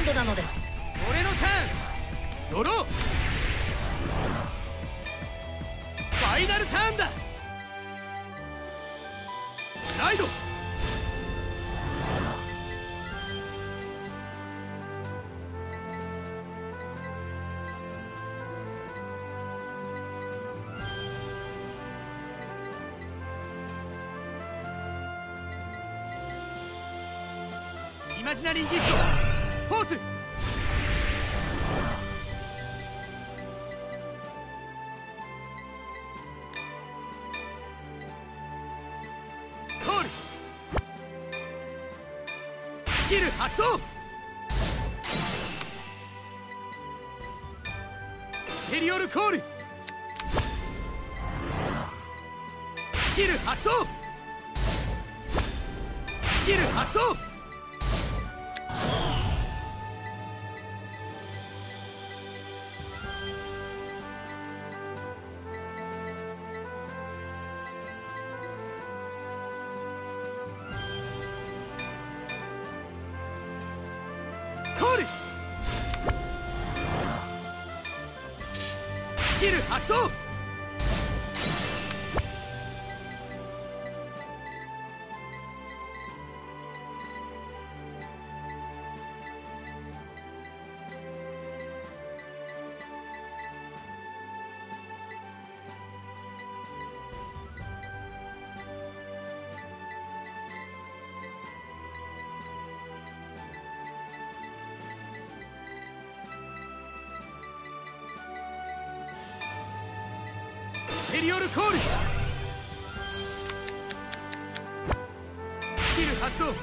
ンドなのです。俺のターン。ドローファイナルターンだ。ライド。イマジナリーギフト。フォースコール。スキル発動。ステリオルコール。スキル発動。スキル発動。スキル発動ペリオルコール。スキル発動。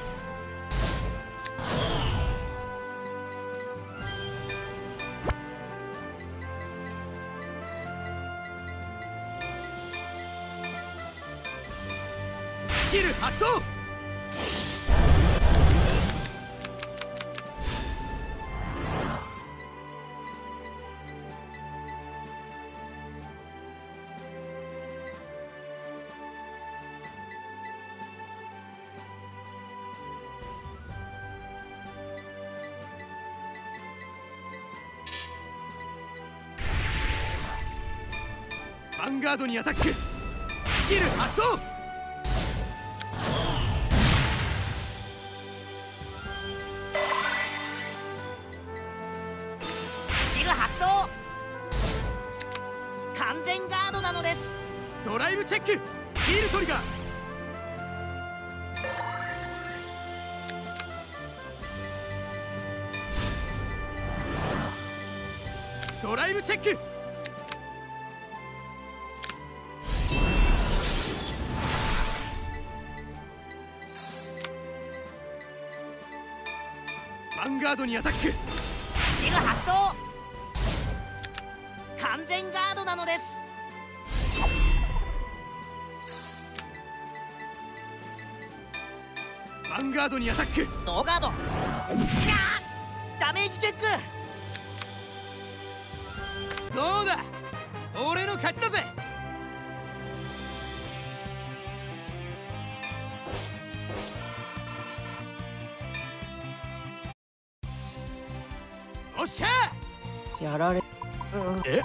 スキル発動。ガードにアタック。スキル発動。スキル発動。完全ガードなのです。ドライブチェック。ヒールトリガー。ドライブチェックヴァンガードにアタック。スキル発動。完全ガードなのです。ヴァンガードにアタック。ノーガード。ダメージチェック。どうだ？俺の勝ちだぜっしゃやられえ？